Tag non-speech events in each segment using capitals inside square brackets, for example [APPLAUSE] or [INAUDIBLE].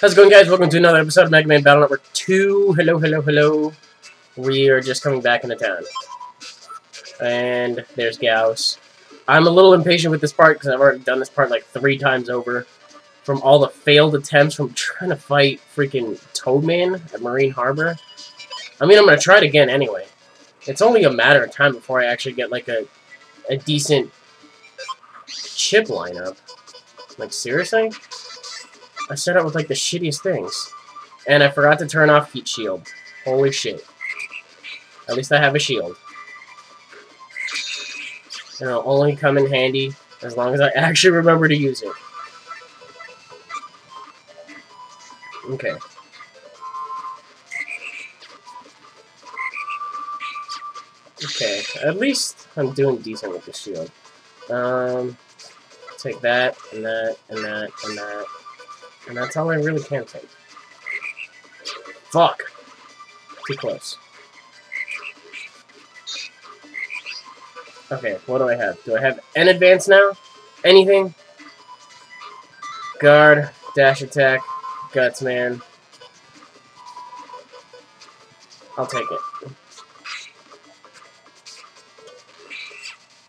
How's it going, guys? Welcome to another episode of Mega Man Battle Network 2. Hello, hello, hello. We are just coming back into town. And there's Gauss. I'm a little impatient with this part because I've already done this part like three times over. From all the failed attempts from trying to fight freaking Toadman at Marine Harbor. I mean, I'm going to try it again anyway. It's only a matter of time before I actually get like a, a decent chip lineup. Like, seriously? I set up with like the shittiest things. And I forgot to turn off heat shield. Holy shit. At least I have a shield. And it'll only come in handy as long as I [LAUGHS] actually remember to use it. Okay. Okay, at least I'm doing decent with the shield. Um, take that, and that, and that, and that. And that's all I really can take. Fuck! Too close. Okay, what do I have? Do I have an advance now? Anything? Guard, dash attack, guts man. I'll take it.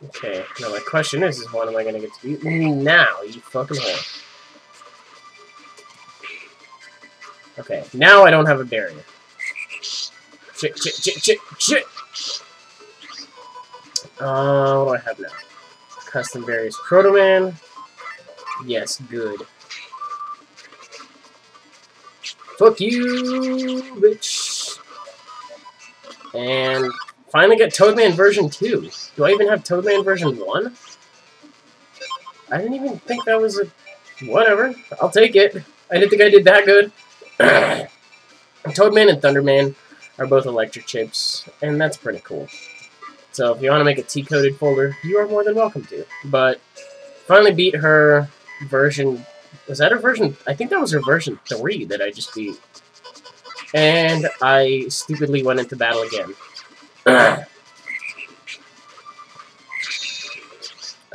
Okay, now my question is, is when am I gonna get to beat now, you fucking whore? Okay, now I don't have a barrier. Shit, shit, shit, shit! Uh, what do I have now? Custom various Proto Man. Yes, good. Fuck you, bitch! And finally get Toadman version 2. Do I even have Toadman version 1? I didn't even think that was a... Whatever. I'll take it. I didn't think I did that good. [CLEARS THROAT] Toadman and Thunderman are both electric chips, and that's pretty cool. So if you want to make a T-coded folder, you are more than welcome to. But finally beat her version... Was that her version? I think that was her version 3 that I just beat. And I stupidly went into battle again. [CLEARS THROAT]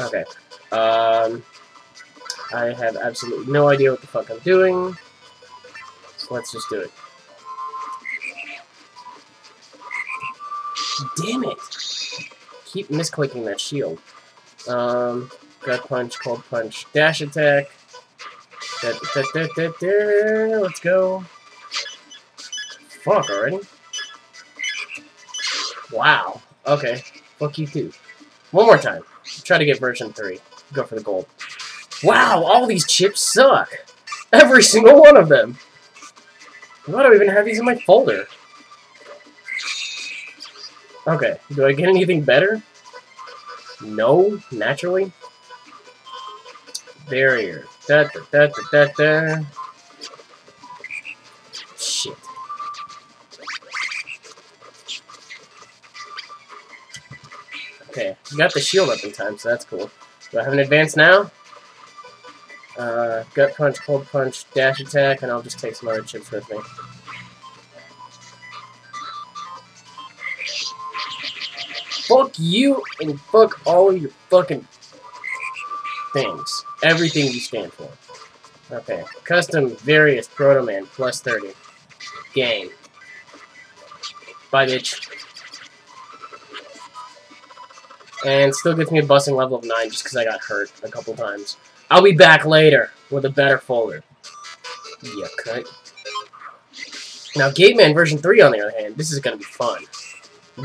okay. Um, I have absolutely no idea what the fuck I'm doing. So let's just do it. Damn it! Keep misclicking that shield. Um, gut punch, cold punch, dash attack. Da, da, da, da, da, Let's go. Fuck already. Wow. Okay. Fuck you too. One more time. Try to get version 3. Go for the gold. Wow, all these chips suck. Every single one of them. Why do I even have these in my folder? Okay, do I get anything better? No, naturally. Barrier. Da da da da da da. Shit. Okay, got the shield up in time, so that's cool. Do I have an advance now? Uh, gut punch, cold punch, dash attack, and I'll just take some other chips with me. Fuck you and fuck all your fucking things. Everything you stand for. Okay. Custom various Proto Man plus 30. Game. Bye, bitch. And still gets me a busting level of 9 just because I got hurt a couple times. I'll be back later with a better folder. Yeah, cut. Now, Gateman version 3, on the other hand, this is going to be fun.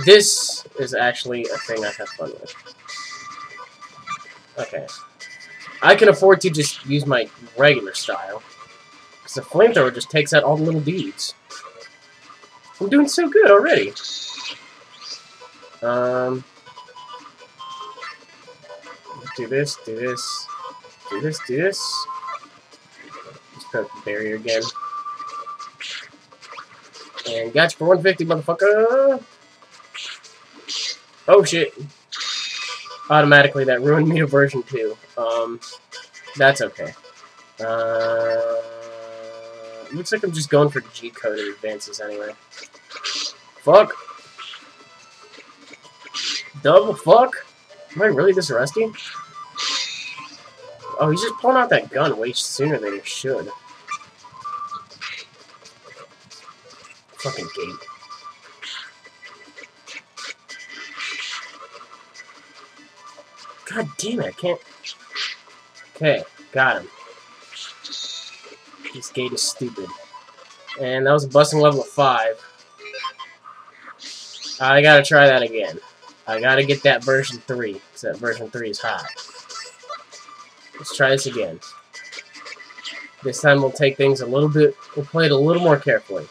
This is actually a thing I have fun with. Okay. I can afford to just use my regular style. Because the flamethrower just takes out all the little dudes. I'm doing so good already. Um, do this, do this. Do this, do this. Just put up the barrier again. And got you for 150, motherfucker! Oh shit. Automatically, that ruined me to version 2. Um, that's okay. Uh, looks like I'm just going for G-coded advances anyway. Fuck. Double fuck? Am I really this rusty? Oh, he's just pulling out that gun way sooner than he should. Fucking gate. God damn it, I can't... Okay, got him. This gate is stupid. And that was a busting level of 5. I gotta try that again. I gotta get that version 3, because that version 3 is hot. Let's try this again. This time we'll take things a little bit, we'll play it a little more carefully.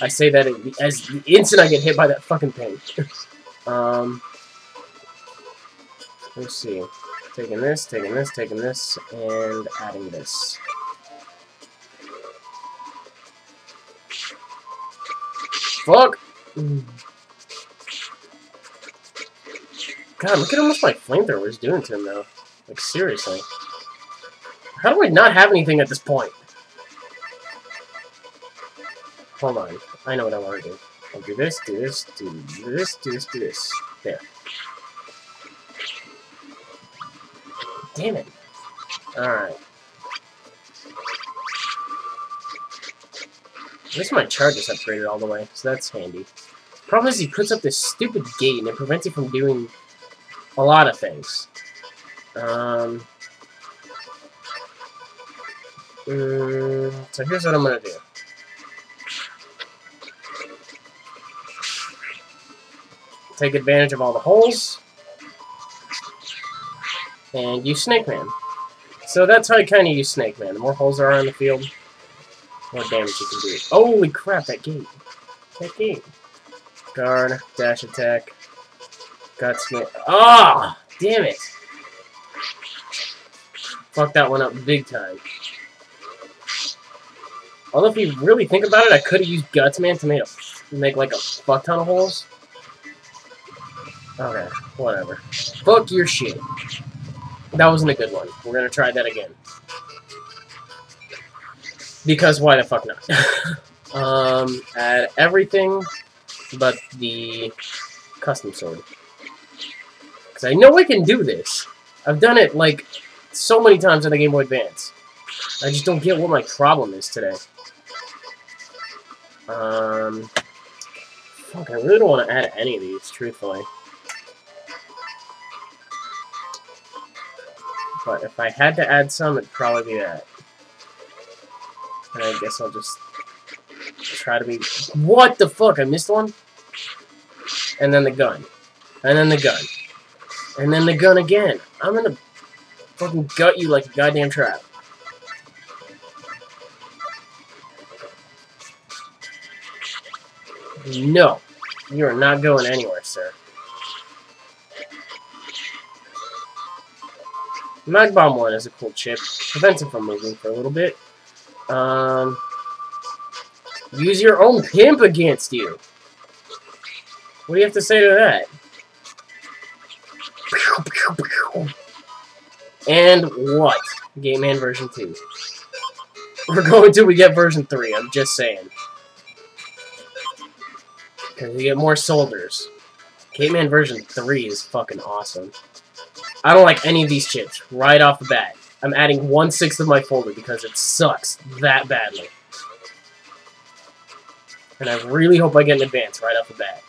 I say that as the instant I get hit by that fucking thing. [LAUGHS] um, let's see. Taking this, taking this, taking this, and adding this. Fuck! God, look at how much my flamethrower is doing to him, though. Like, seriously. How do I not have anything at this point? Hold on. I know what I want to do. I'll do this, do this, do this, do this, do this. There. Damn it. Alright. At least my charge is upgraded all the way, so that's handy. Problem is he puts up this stupid gate and it prevents you from doing a lot of things. Um, mm, so here's what I'm going to do. Take advantage of all the holes. And use Snake Man. So that's how I kind of use Snake Man. The more holes there are in the field, more damage you can do. Holy crap, that gate. That gate. Guard, dash attack, guts. Ah! Oh, damn it! Fuck that one up big time. Although if you really think about it, I could have used Guts Man to make, a, make like a fuck ton of holes. Okay, whatever. Fuck your shit. That wasn't a good one. We're gonna try that again. Because why the fuck not? [LAUGHS] um, add everything but the custom sword. Because I know I can do this. I've done it, like, so many times on the Game Boy Advance. I just don't get what my problem is today. Um, fuck, I really don't want to add any of these, truthfully. But if I had to add some, it'd probably be that. And I guess I'll just try to be... What the fuck? I missed one? And then the gun. And then the gun. And then the gun again. I'm gonna fucking gut you like a goddamn trap. No. You are not going anywhere, sir. Mag Bomb 1 is a cool chip. Prevents him from moving for a little bit. Um, use your own pimp against you. What do you have to say to that? And what? Gateman version 2. We're going till we get version 3, I'm just saying. Because we get more soldiers. Gateman version 3 is fucking awesome. I don't like any of these chips right off the bat. I'm adding one-sixth of my folder because it sucks that badly. And I really hope I get an advance right off the bat.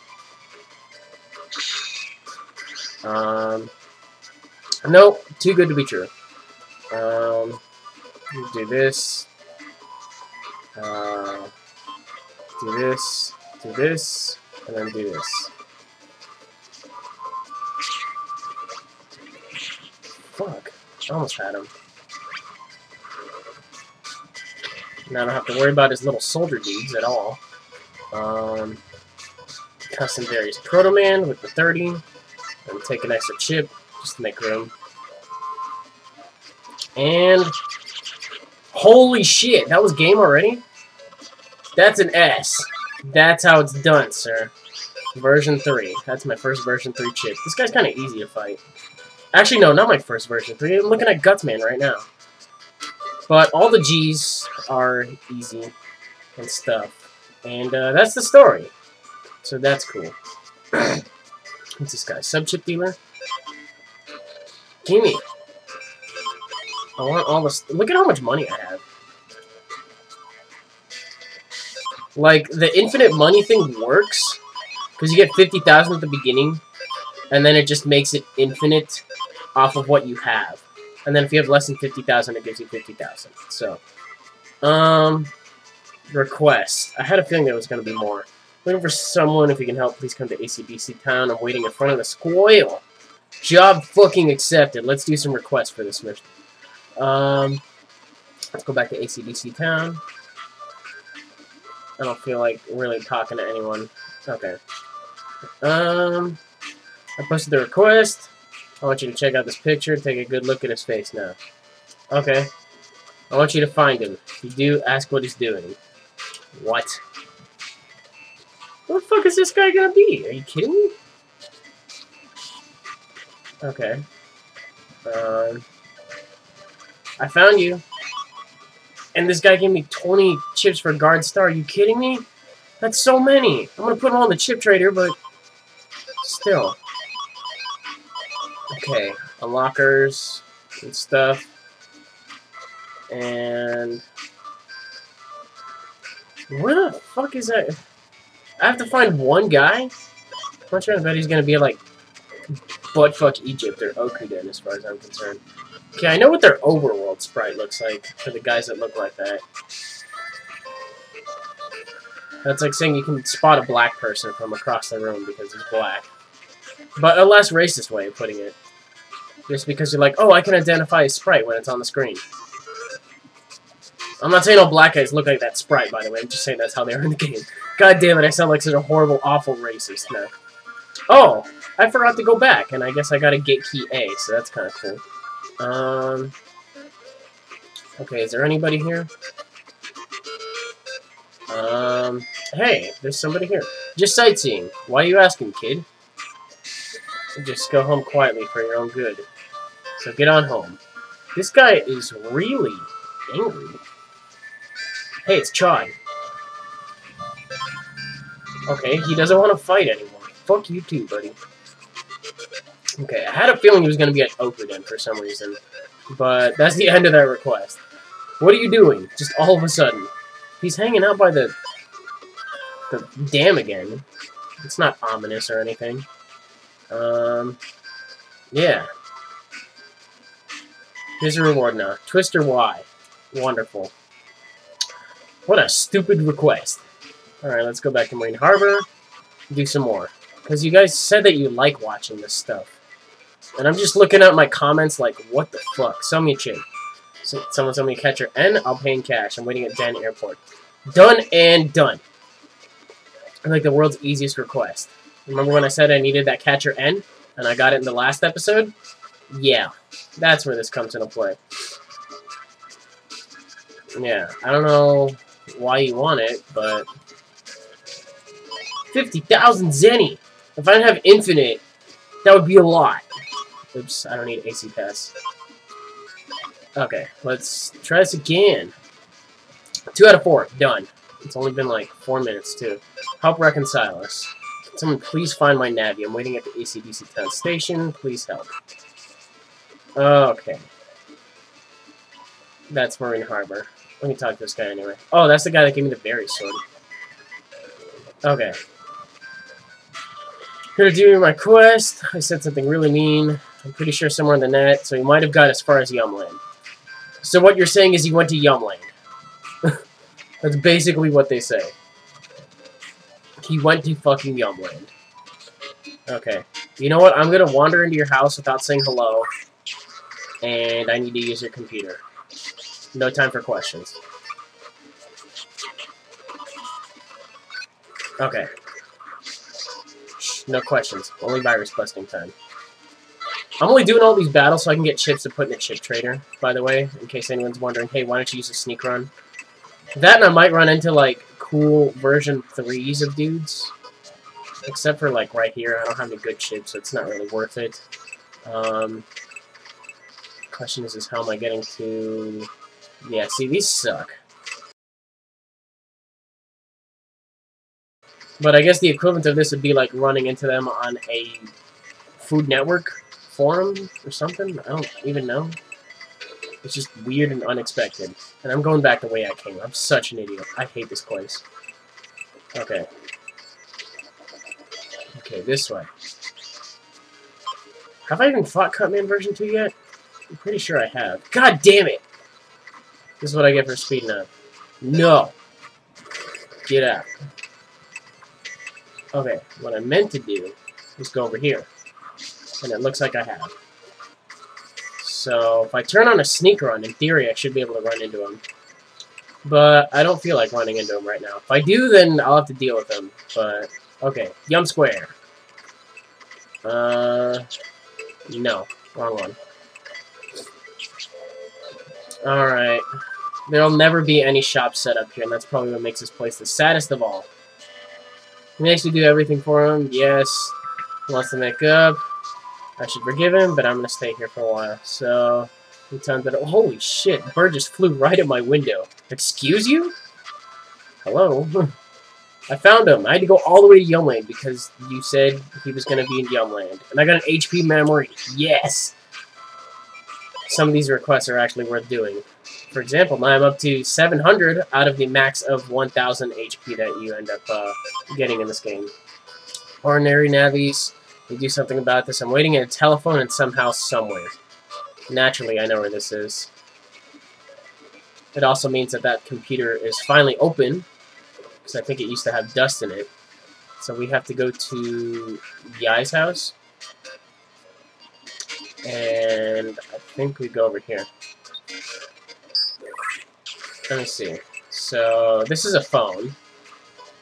Um, nope, too good to be true. Um, do this. Uh, do this. Do this. And then do this. Fuck. I almost had him. Now I don't have to worry about his little soldier dudes at all. Um, custom varies Proto Man with the 30. And take an extra chip just make room. And holy shit, that was game already? That's an S. That's how it's done, sir. Version 3. That's my first version 3 chip. This guy's kind of easy to fight. Actually, no, not my first version 3. I'm looking at Gutsman right now. But all the G's are easy and stuff. And uh, that's the story. So that's cool. [CLEARS THROAT] What's this guy? Sub-chip dealer? Gimme. I want all this. Look at how much money I have. Like, the infinite money thing works, because you get 50,000 at the beginning, and then it just makes it infinite off of what you have. And then if you have less than 50,000, it gives you 50,000. So, um, request. I had a feeling there was going to be more. Looking for someone, if you can help, please come to ACDC Town. I'm waiting in front of the squoil. Job fucking accepted. Let's do some requests for this mission. Um, let's go back to ACDC Town. I don't feel like really talking to anyone. Okay. Um, I posted the request. I want you to check out this picture, take a good look at his face now. Okay. I want you to find him. If you do, ask what he's doing. What? What the fuck is this guy gonna be? Are you kidding me? Okay. Um, I found you. And this guy gave me 20 chips for guard star. Are you kidding me? That's so many. I'm gonna put them on the chip trader, but still. Okay, unlockers and stuff. And where the fuck is that? I have to find one guy? I'm not sure to bet he's gonna be like buttfuck Egypt or Okuden as far as I'm concerned. Okay, I know what their overworld sprite looks like for the guys that look like that. That's like saying you can spot a black person from across the room because he's black. But a less racist way of putting it. Just because you're like, oh, I can identify a sprite when it's on the screen. I'm not saying all black guys look like that sprite, by the way. I'm just saying that's how they are in the game. God damn it, I sound like such a horrible, awful racist now. Oh, I forgot to go back, and I guess I got a gate key A, so that's kind of cool. Um, okay, is there anybody here? Um, hey, there's somebody here. Just sightseeing. Why are you asking, kid? Just go home quietly for your own good. So get on home. This guy is really angry. Hey, it's Chad. Okay, he doesn't want to fight anymore. Fuck you too, buddy. Okay, I had a feeling he was going to be at Okuden for some reason. But that's the end of that request. What are you doing? Just all of a sudden. He's hanging out by the the dam again. It's not ominous or anything. Um, yeah. Here's a reward now. Twister Y. Wonderful. What a stupid request. Alright, let's go back to Marine Harbor. Do some more. Because you guys said that you like watching this stuff. And I'm just looking at my comments like, what the fuck? Sell me a chip. So, someone sell me a catcher N, I'll pay in cash. I'm waiting at Den Airport. Done and done. i Like the world's easiest request. Remember when I said I needed that catcher N? And I got it in the last episode? Yeah. That's where this comes into play. Yeah, I don't know why you want it, but... 50,000 Zenny! If I didn't have infinite, that would be a lot. Oops, I don't need AC pass. Okay, let's try this again. Two out of four, done. It's only been like four minutes, too. Help reconcile us. Someone please find my Navi? I'm waiting at the ACDC town station. Please help. Okay. That's Marine Harbor. Let me talk to this guy anyway. Oh, that's the guy that gave me the berry sword. Okay. To do my quest. I said something really mean. I'm pretty sure somewhere in the net, so he might have got as far as Yumland. So what you're saying is he went to Yumland. [LAUGHS] That's basically what they say. He went to fucking Yumland. Okay. You know what? I'm gonna wander into your house without saying hello. And I need to use your computer. No time for questions. Okay. No questions. Only virus busting time. I'm only doing all these battles so I can get chips to put in the chip trader, by the way, in case anyone's wondering, hey, why don't you use a sneak run? That and I might run into, like, cool version 3s of dudes. Except for, like, right here, I don't have any good chips, so it's not really worth it. Um, question is, is how am I getting to... Yeah, see, these suck. But I guess the equivalent of this would be like running into them on a Food Network forum or something. I don't even know. It's just weird and unexpected. And I'm going back the way I came. I'm such an idiot. I hate this place. Okay. Okay, this way. Have I even fought Cutman version 2 yet? I'm pretty sure I have. God damn it! This is what I get for speeding up. No! Get out. Okay, what I meant to do was go over here. And it looks like I have. So, if I turn on a sneak run, in theory I should be able to run into him. But I don't feel like running into him right now. If I do, then I'll have to deal with him. But, okay. Yum Square. Uh, no. Wrong one. Alright. There'll never be any shop set up here, and that's probably what makes this place the saddest of all. Makes me do everything for him, yes. He wants to make up. I should forgive him, but I'm to stay here for a while. So, he turned that... Holy shit, the bird just flew right at my window. Excuse you? Hello? [LAUGHS] I found him. I had to go all the way to Yumland because you said he was going to be in Yumland. And I got an HP memory. Yes! Some of these requests are actually worth doing. For example, now I'm up to 700 out of the max of 1000 HP that you end up uh, getting in this game. Ordinary navies, they do something about this. I'm waiting at a telephone in some house somewhere. Naturally, I know where this is. It also means that that computer is finally open, because I think it used to have dust in it. So we have to go to Yai's house. And I think we go over here. Let me see. So, this is a phone,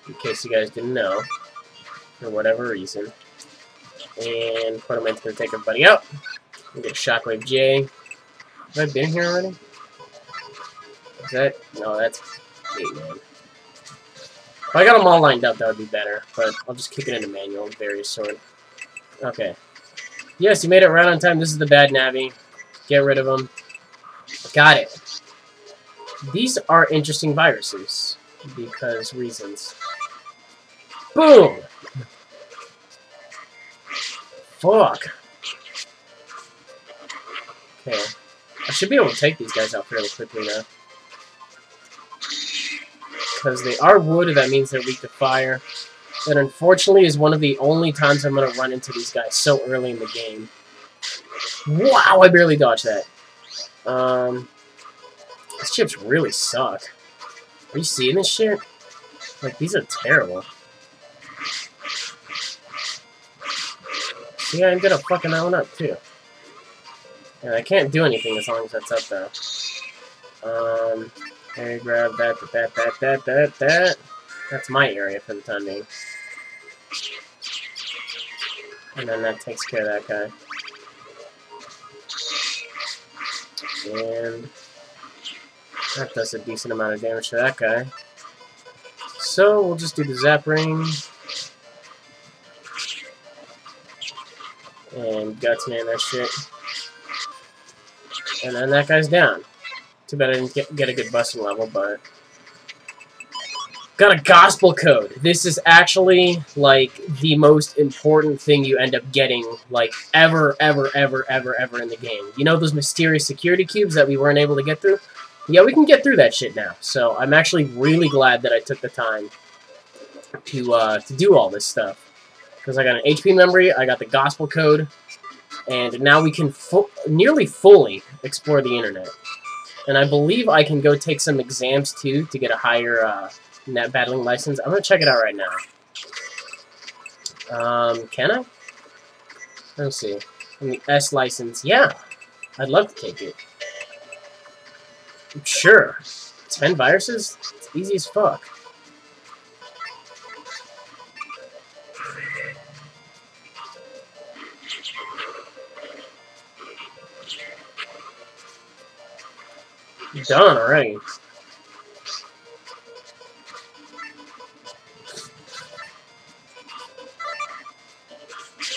in case you guys didn't know, for whatever reason. And Proto Man's gonna take everybody out. We get Shockwave J. Have I been here already? Is that? No, that's eight man. If I got them all lined up, that would be better. But I'll just kick it into manual, various sort. Okay. Yes, you made it right on time. This is the bad Navi. Get rid of them. Got it. These are interesting viruses. Because reasons. Boom! Fuck. Okay. I should be able to take these guys out fairly quickly now. Because they are wood, that means they're weak to fire. That unfortunately is one of the only times I'm going to run into these guys so early in the game. Wow, I barely dodged that. Um, these chips really suck. Are you seeing this shit? Like, these are terrible. See, I ended up fucking that one up, too. And I can't do anything as long as that's up, though. Um, okay, grab that, that, that, that, that, that. That's my area for the time being. And then that takes care of that guy. And that does a decent amount of damage to that guy. So we'll just do the zap ring. And guts man that shit. And then that guy's down. Too bad I didn't get, get a good busting level, but... Got a gospel code. This is actually, like, the most important thing you end up getting, like, ever, ever, ever, ever, ever in the game. You know those mysterious security cubes that we weren't able to get through? Yeah, we can get through that shit now. So I'm actually really glad that I took the time to, uh, to do all this stuff. Because I got an HP memory, I got the gospel code, and now we can fu nearly fully explore the internet. And I believe I can go take some exams, too, to get a higher, uh, net battling license. I'm gonna check it out right now. Um, can I? Let's see. the S license. Yeah, I'd love to take it. Sure. 10 viruses? It's easy as fuck. Done already.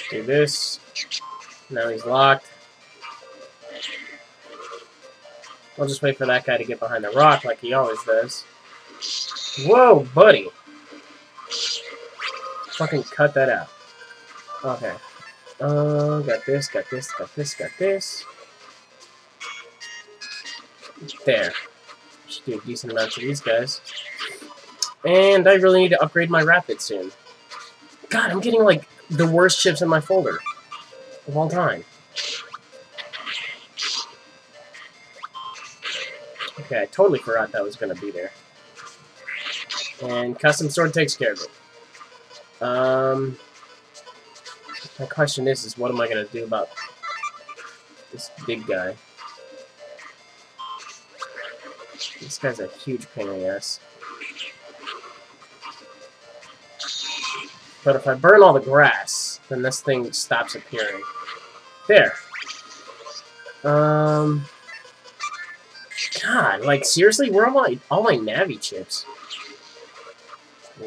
Do this. Now he's locked. I'll just wait for that guy to get behind the rock like he always does. Whoa, buddy! Fucking cut that out. Okay. Uh, got this, got this, got this, got this. There. Should do a decent amount to these guys. And I really need to upgrade my Rapid soon. God, I'm getting, like, the worst chips in my folder. Of all time. Okay, I totally forgot that was going to be there. And Custom Sword takes care of it. Um... My question is, is what am I going to do about this big guy? This guy's a huge pain in the ass. But if I burn all the grass, then this thing stops appearing. There. Um... God, like, seriously? Where are my, all my Navi chips?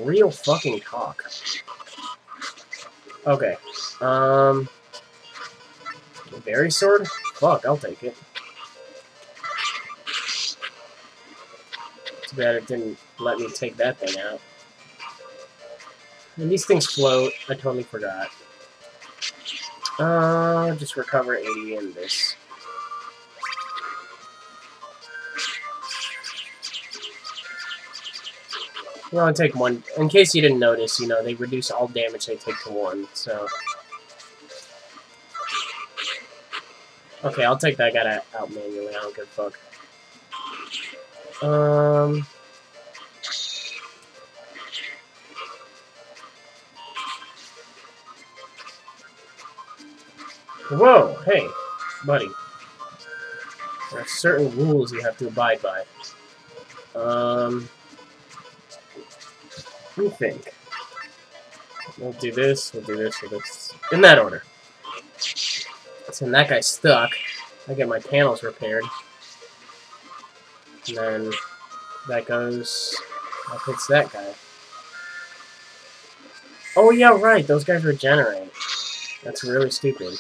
Real fucking talk. Okay. Um... Berry sword? Fuck, I'll take it. Too bad it didn't let me take that thing out. And these things float. I totally forgot. Uh, just recover 80 in this. You only take one. In case you didn't notice, you know, they reduce all damage they take to one, so... Okay, I'll take that guy out manually, I don't give a fuck. Um... Whoa, hey, buddy. There are certain rules you have to abide by. Um... Let me think. We'll do this, we'll do this, we'll this. In that order. So that guy's stuck. I get my panels repaired. And then that goes... That hits that guy. Oh yeah, right, those guys regenerate. That's really stupid.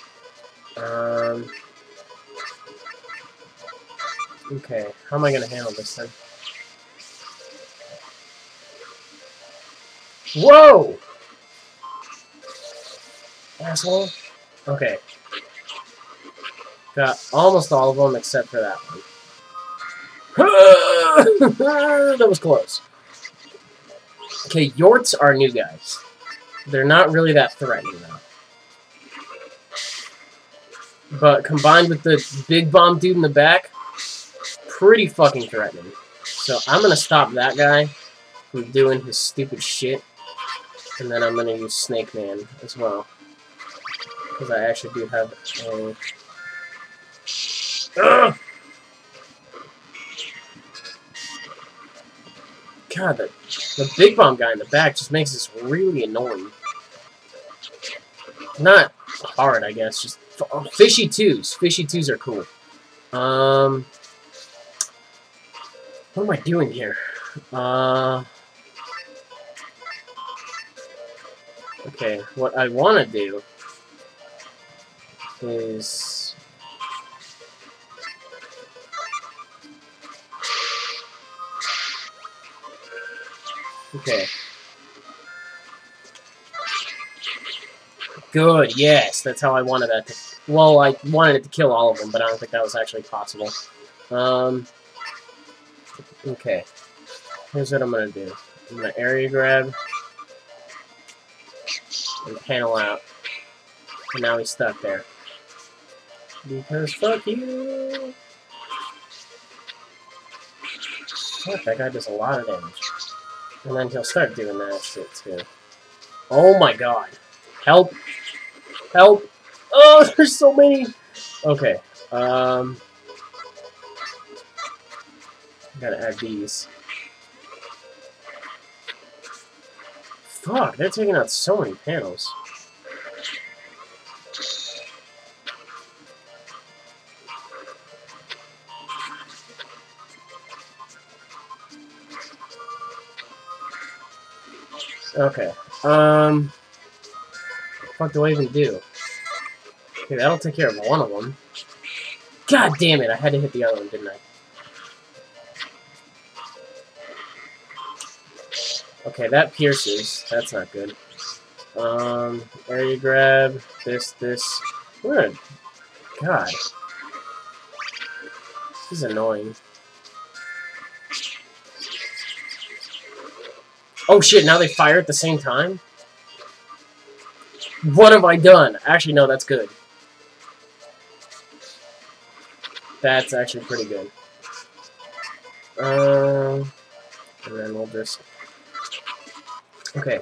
Um... Okay, how am I gonna handle this then? Whoa! Asshole. Okay. Got almost all of them except for that one. [LAUGHS] that was close. Okay, Yorts are new guys. They're not really that threatening, though. But combined with the big bomb dude in the back, pretty fucking threatening. So I'm gonna stop that guy from doing his stupid shit. And then I'm going to use Snake Man as well. Because I actually do have a... Ugh! God, the, the Big Bomb guy in the back just makes this really annoying. Not hard, I guess. Just oh, fishy twos. Fishy twos are cool. Um, what am I doing here? Uh, Okay, what I want to do is... Okay. Good, yes, that's how I wanted that to... Well, I wanted it to kill all of them, but I don't think that was actually possible. Um... Okay. Here's what I'm gonna do. I'm gonna area grab and panel out. And now he's stuck there. Because fuck you! Fuck, that guy does a lot of damage. And then he'll start doing that shit too. Oh my god. Help! Help! Oh, [LAUGHS] there's so many! Okay, um... I Gotta add these. Fuck, they're taking out so many panels. Okay. Um. What do I even do? Okay, that'll take care of one of them. God damn it! I had to hit the other one, didn't I? Okay, that pierces. That's not good. Um, area grab, this, this. Good. God. This is annoying. Oh shit, now they fire at the same time? What have I done? Actually, no, that's good. That's actually pretty good. Um, and then we'll just... Okay.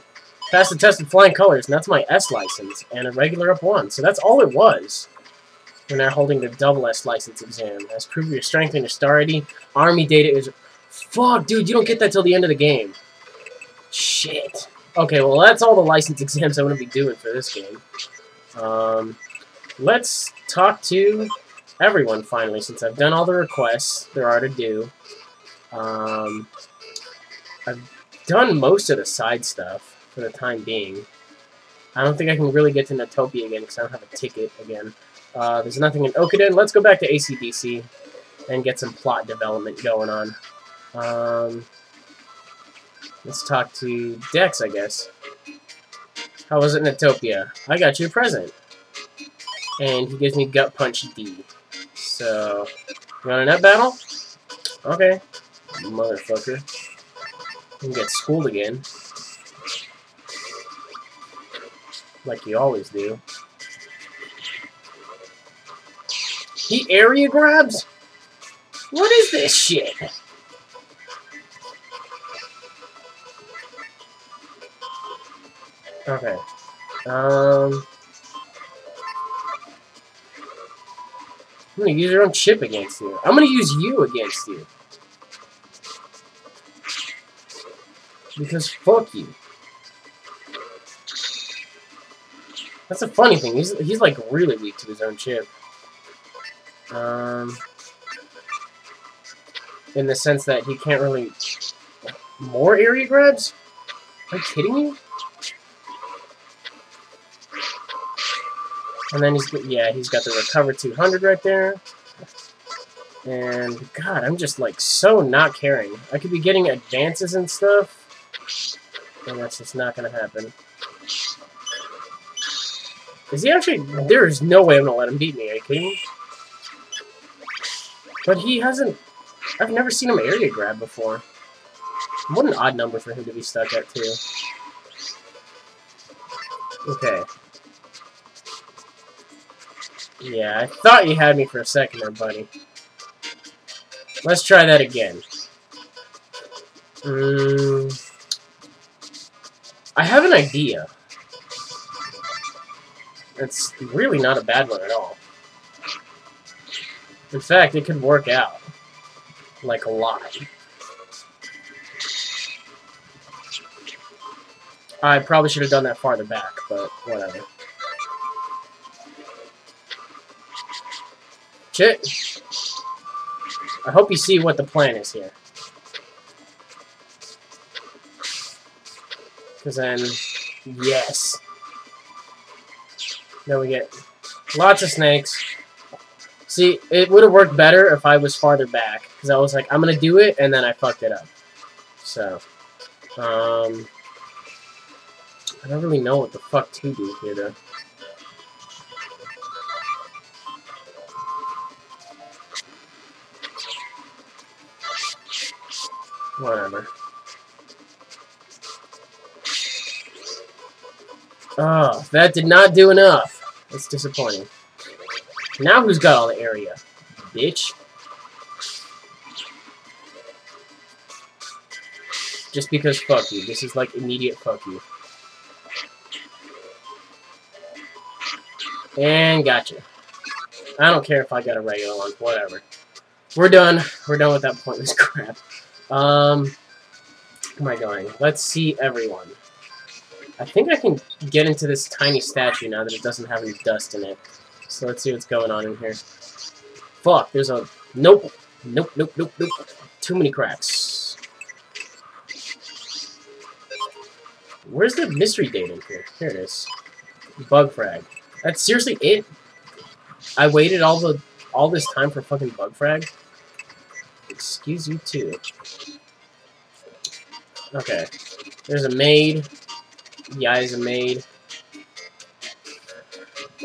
Pass the test of flying colors, and that's my S license, and a regular up one. So that's all it was. We're now holding the double S license exam. As proof of your strength and your star ID, army data is... Fuck, dude, you don't get that till the end of the game. Shit. Okay, well, that's all the license [LAUGHS] exams I'm going to be doing for this game. Um, let's talk to everyone, finally, since I've done all the requests there are to do. Um, I've done most of the side stuff for the time being. I don't think I can really get to Netopia again because I don't have a ticket again. Uh, there's nothing in Okuden. Let's go back to ACDC and get some plot development going on. Um, let's talk to Dex, I guess. How was it Netopia? I got you a present. And he gives me Gut Punch D. So, you want a net battle? Okay. Motherfucker. Can get schooled again. Like you always do. He area grabs? What is this shit? Okay. Um... I'm gonna use your own chip against you. I'm gonna use you against you. Because fuck you. That's a funny thing. He's he's like really weak to his own chip. Um, in the sense that he can't really more area grabs. Are you kidding me? And then he's yeah, he's got the recover 200 right there. And God, I'm just like so not caring. I could be getting advances and stuff, and that's just not gonna happen. Is he actually? There is no way I'm gonna let him beat me. Are you kidding me? But he hasn't. I've never seen him area grab before. What an odd number for him to be stuck at too. Okay. Yeah, I thought you had me for a second there, buddy. Let's try that again. Mm, I have an idea. It's really not a bad one at all. In fact, it could work out. Like a lot. I probably should have done that farther back, but whatever. Chit. I hope you see what the plan is here. Because then, yes. Then we get lots of snakes. See, it would have worked better if I was farther back. Because I was like, I'm going to do it, and then I fucked it up. So, um... I don't really know what the fuck to do here, though. Whatever. Oh, that did not do enough. That's disappointing. Now who's got all the area? Bitch. Just because fuck you. This is like immediate fuck you. And gotcha. I don't care if I got a regular one. Whatever. We're done. We're done with that pointless [LAUGHS] crap. Um, where am I going? Let's see everyone. I think I can get into this tiny statue now that it doesn't have any dust in it. So let's see what's going on in here. Fuck, there's a... Nope. Nope, nope, nope, nope. Too many cracks. Where's the mystery data in here? Here it is. Bug frag. That's seriously it? I waited all the all this time for fucking bug frag? Excuse you too. Okay. There's a maid. Is a maid.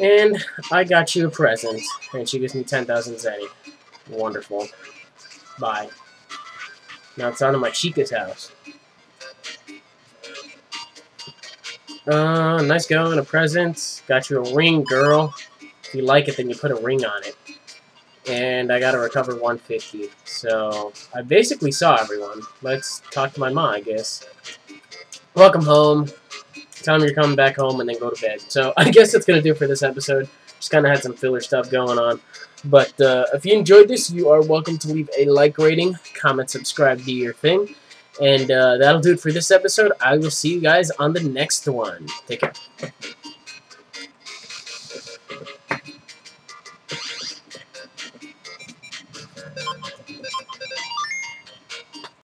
And I got you a present. And she gives me 10,000 zenny. Wonderful. Bye. Now it's on to my Chica's house. Uh, nice go and a present. Got you a ring, girl. If you like it, then you put a ring on it. And I got to recover 150. So, I basically saw everyone. Let's talk to my mom, I guess. Welcome home. Them you're coming back home and then go to bed. So, [LAUGHS] I guess that's going to do for this episode. Just kind of had some filler stuff going on. But uh, if you enjoyed this, you are welcome to leave a like rating, comment, subscribe, do your thing. And uh, that'll do it for this episode. I will see you guys on the next one. Take care.